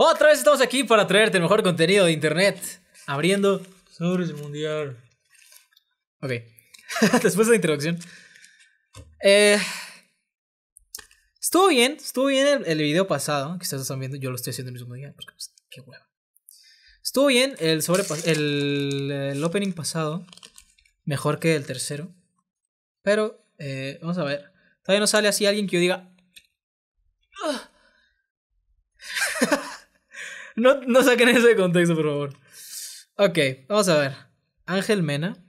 Otra vez estamos aquí para traerte el mejor contenido de internet. Abriendo sobres mundial. Ok. Después de la introducción. Eh, estuvo bien. Estuvo bien el, el, video pasado. Que ustedes están viendo. Yo lo estoy haciendo el mismo día. Porque, pues, qué hueva. Estuvo bien el, sobre, el, el opening pasado. Mejor que el tercero. Pero, eh, vamos a ver. Todavía no sale así alguien que yo diga. No, no saquen eso de contexto, por favor. Ok, vamos a ver. Ángel Mena.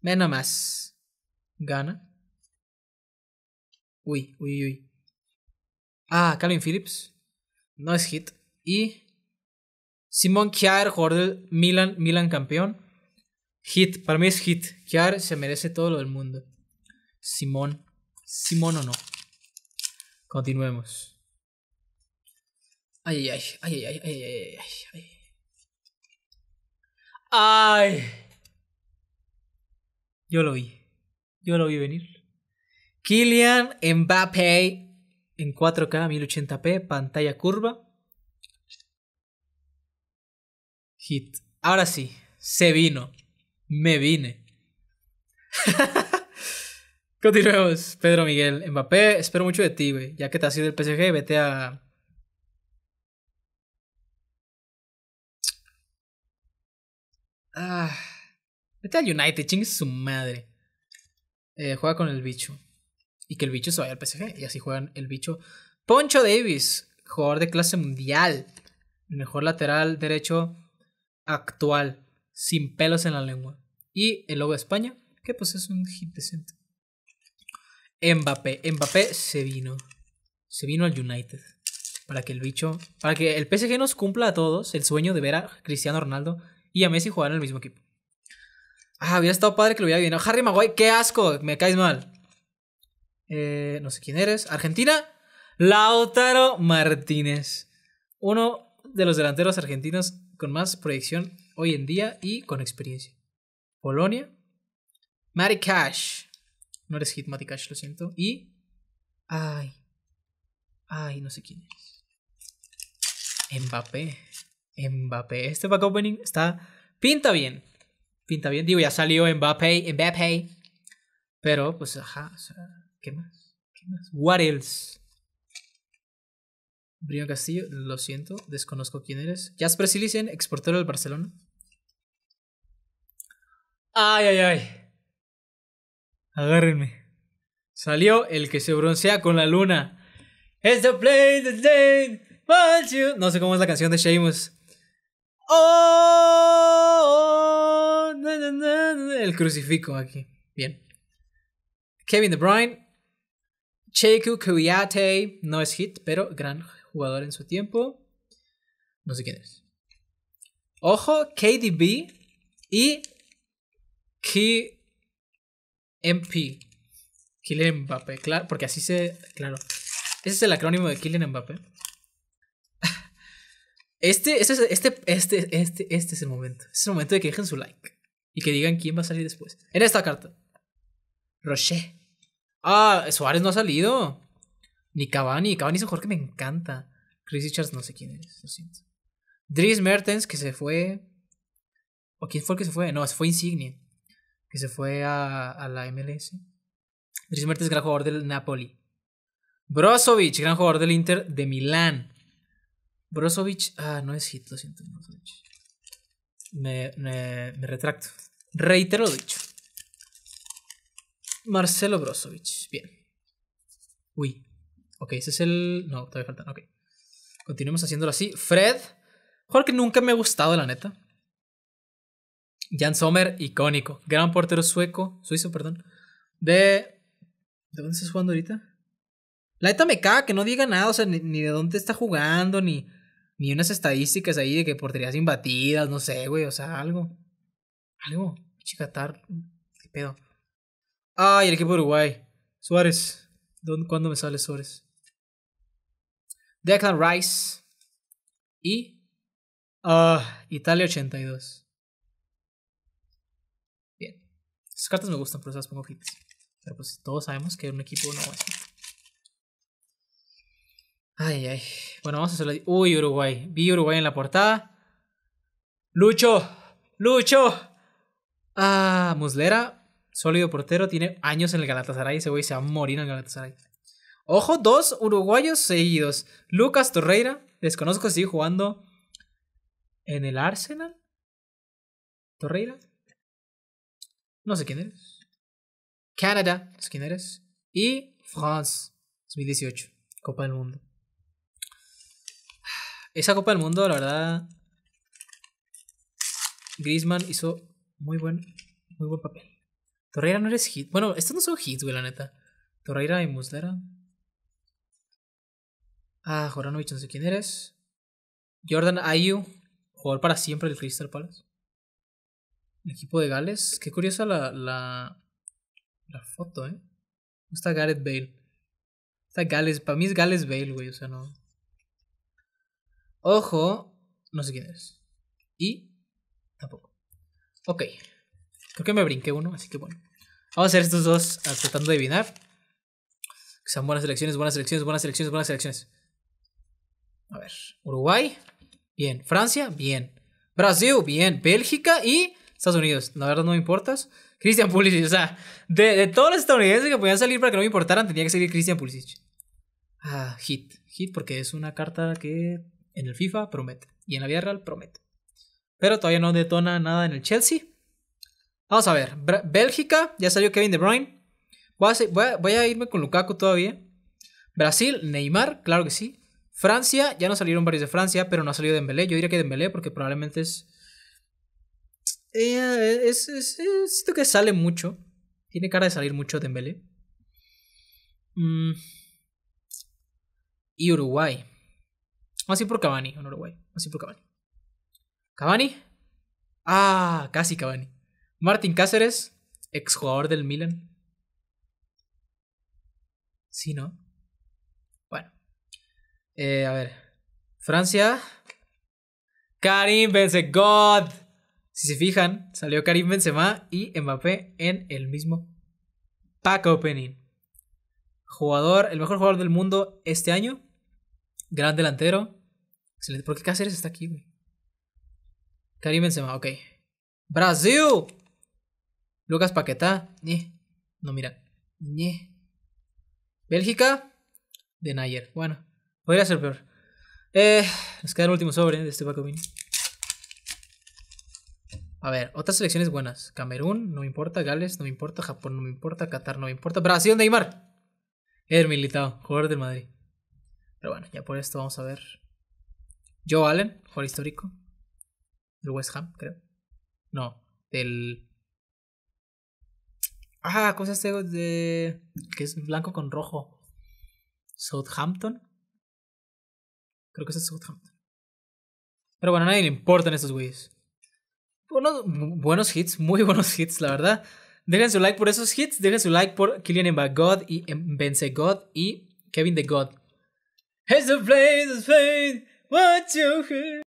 Mena más. Gana. Uy, uy, uy. Ah, Calvin Phillips. No es hit. Y. Simón Kjaer, jugador del Milan, Milan campeón. Hit, para mí es hit. Kjaer se merece todo lo del mundo. Simón. Simón o no. Continuemos. Ay, ay, ay, ay, ay, ay, ay, ay. Ay. Yo lo vi. Yo lo vi venir. Kylian Mbappé en 4K 1080p, pantalla curva. Hit. Ahora sí, se vino. Me vine. Continuemos. Pedro Miguel. Mbappé, espero mucho de ti, güey. Ya que te has ido del PSG, vete a. Ah. Vete al United, chingue su madre. Eh, juega con el bicho. Y que el bicho se vaya al PSG. Y así juegan el bicho. Poncho Davis, jugador de clase mundial. Mejor lateral derecho actual. Sin pelos en la lengua. Y el logo de España, que pues es un hit decente. Mbappé. Mbappé se vino. Se vino al United. Para que el bicho. Para que el PSG nos cumpla a todos el sueño de ver a Cristiano Ronaldo y a Messi jugar en el mismo equipo. Ah, hubiera estado padre que lo hubiera venido. Harry Maguire, qué asco, me caes mal. Eh, no sé quién eres. Argentina, Lautaro Martínez. Uno de los delanteros argentinos con más proyección hoy en día y con experiencia. Polonia, Mari Cash. No eres hit, Mati Cash, lo siento. Y. Ay. Ay, no sé quién es. Mbappé. Mbappé. Este back opening está. Pinta bien. Pinta bien. Digo, ya salió Mbappé. Mbappé. Pero, pues, ajá. O sea, ¿qué más? ¿Qué más? What else? Brino Castillo, lo siento, desconozco quién eres. Jasper Silicen, exportero del Barcelona. Ay, ay, ay. Agárrenme. Salió el que se broncea con la luna. It's the plane the. No sé cómo es la canción de Sheamus. Oh, el crucifijo aquí. Bien. Kevin De Bruyne. Cheku Kuyate. No es hit, pero gran jugador en su tiempo. No sé quién es. Ojo, KDB y KMP. Kylian Mbappé, claro, porque así se. Claro. Ese es el acrónimo de Kylian Mbappé. Este, este, este, este, este, este es el momento. Es el momento de que dejen su like. Y que digan quién va a salir después. En esta carta. Rocher. Ah, Suárez no ha salido. Ni Cavani. Cavani es un jugador que me encanta. Chris Richards no sé quién es. Lo siento. Dries Mertens que se fue. ¿O quién fue el que se fue? No, se fue Insigne. Que se fue a, a la MLS. Dries Mertens, gran jugador del Napoli. Brozovic, gran jugador del Inter de Milán. Brozovic, ah, no es hit, lo siento. Me, me, me retracto. Reitero lo dicho. Marcelo Brozovic, bien. Uy, ok, ese es el. No, todavía falta, ok. Continuemos haciéndolo así. Fred, jugador que nunca me ha gustado, la neta. Jan Sommer, icónico. Gran portero sueco, suizo, perdón. De. ¿De dónde estás jugando ahorita? La neta me caga que no diga nada, o sea, ni de dónde está jugando, ni, ni unas estadísticas ahí de que porterías imbatidas, no sé, güey, o sea, algo. Algo. Chicatar. ¿Qué pedo? Ay, el equipo de Uruguay. Suárez. ¿Dónde, ¿Cuándo me sale Suárez? Declan Rice. Y. Ah, Italia 82. Bien. Esas cartas me gustan, por eso las pongo hits. Pero pues todos sabemos que un equipo no es. Ay, ay. Bueno, vamos a hacerlo. Uy, Uruguay. Vi Uruguay en la portada. Lucho. Lucho. Ah, Muslera. Sólido portero. Tiene años en el Galatasaray. Ese güey se va a morir en el Galatasaray. Ojo, dos uruguayos seguidos. Lucas Torreira. Desconozco si sigue jugando en el Arsenal. Torreira. No sé quién eres. Canadá. No sé quién eres. Y France. 2018. Copa del Mundo. Esa Copa del Mundo, la verdad. Griezmann hizo muy buen, muy buen papel. Torreira no eres hit. Bueno, estos no son hits, güey, la neta. Torreira y Muslera. Ah, Joranovic, no sé quién eres. Jordan Ayu, jugador para siempre del Crystal Palace. El equipo de Gales. Qué curiosa la, la, la foto, ¿eh? ¿Dónde está Gareth Bale? Está Gales. Para mí es Gales Bale, güey. O sea, no. Ojo. No sé quién es. Y. Tampoco. Ok. Creo que me brinqué uno, así que bueno. Vamos a hacer estos dos ah, tratando de adivinar. Que sean buenas elecciones, buenas elecciones, buenas elecciones, buenas elecciones. A ver. Uruguay. Bien. Francia. Bien. Brasil. Bien. Bélgica y Estados Unidos. La verdad no me importas. Christian Pulisic. O sea, de, de, todos los estadounidenses que podían salir para que no me importaran, tenía que salir Christian Pulisic. Ah, hit. Hit porque es una carta que en el FIFA promete. Y en la vida promete. Pero todavía no detona nada en el Chelsea. Vamos a ver. Bélgica. Ya salió Kevin De Bruyne. Voy a, irme con Lukaku todavía. Brasil. Neymar. Claro que sí. Francia, ya no salieron varios de Francia, pero no ha salido Dembélé. Yo diría que Dembélé porque probablemente es... Eh, es, siento que sale mucho. Tiene cara de salir mucho Dembélé. Mm. Y Uruguay. Así por Cavani, en Uruguay. Así por Cavani. Cavani. Ah, casi Cavani. Martín Cáceres, exjugador del Milan. Sí, ¿no? Eh, a ver. Francia. Karim Benzema. God. Si se fijan, salió Karim Benzema y Mbappé en el mismo pack opening. Jugador, el mejor jugador del mundo este año. Gran delantero. Excelente. ¿Por qué Cáceres está aquí, güey? Karim Benzema, ok. Brasil. Lucas Paquetá. No, mira. Bélgica. De Nayer. Bueno. Podría ser peor. Eh, nos queda el último sobre de este Paco A ver, otras selecciones buenas. Camerún, no me importa. Gales, no me importa. Japón, no me importa. Qatar, no me importa. Brasil, Neymar. Eder Militao, jugador del Madrid. Pero bueno, ya por esto vamos a ver. Joe Allen, jugador histórico. Del West Ham, creo. No, del. Ah, cosa este de. que es blanco con rojo. Southampton. Creo que es Southampton. Pero bueno, a nadie le importan estos güeyes. Buenos, buenos hits, muy buenos hits, la verdad. Dejen su like por esos hits. Dejen su like por Kylian Mbappé God y Vence God y Kevin the God. It's the place, what you hear.